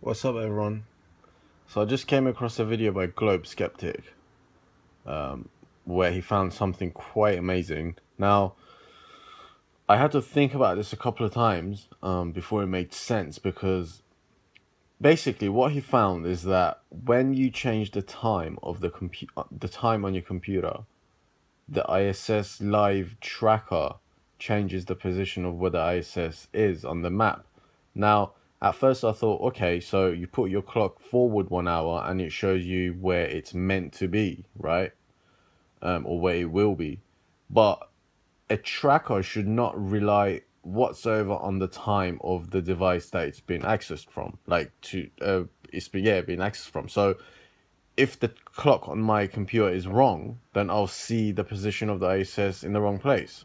What's up, everyone? So I just came across a video by Globe Skeptic, um, where he found something quite amazing. Now, I had to think about this a couple of times um, before it made sense because basically what he found is that when you change the time of the compu- uh, the time on your computer, the ISS live tracker changes the position of where the ISS is on the map. Now, at first I thought, okay, so you put your clock forward one hour and it shows you where it's meant to be, right? Um, or where it will be. But a tracker should not rely whatsoever on the time of the device that it's been accessed from. Like to uh, it's been yeah been accessed from. So if the clock on my computer is wrong, then I'll see the position of the ISS in the wrong place.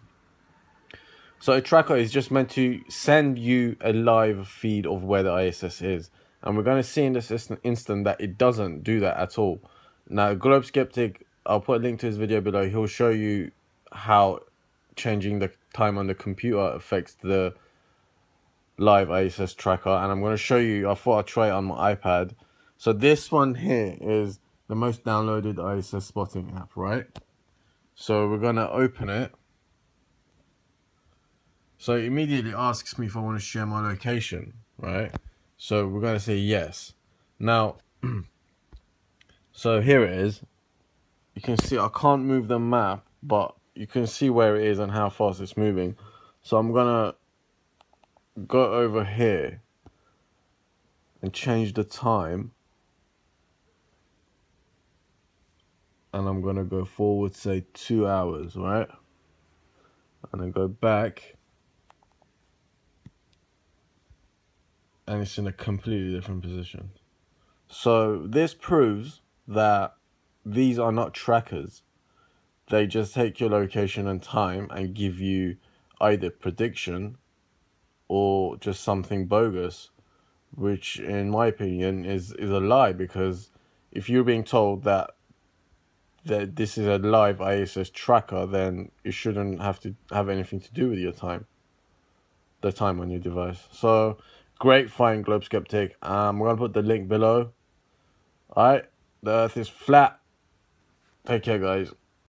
So a tracker is just meant to send you a live feed of where the ISS is. And we're going to see in this instant that it doesn't do that at all. Now, Globe Skeptic, I'll put a link to his video below. He'll show you how changing the time on the computer affects the live ISS tracker. And I'm going to show you, I thought I'd try it on my iPad. So this one here is the most downloaded ISS spotting app, right? So we're going to open it. So it immediately asks me if I want to share my location, right? So we're going to say yes. Now, so here it is. You can see I can't move the map, but you can see where it is and how fast it's moving. So I'm going to go over here and change the time. And I'm going to go forward, say two hours, right? And then go back and it's in a completely different position. So this proves that these are not trackers. They just take your location and time and give you either prediction or just something bogus, which in my opinion is, is a lie because if you're being told that that this is a live ISS tracker, then it shouldn't have to have anything to do with your time. The time on your device. So Great find, Globe Skeptic. Um, we're going to put the link below. Alright, the earth is flat. Take care, guys.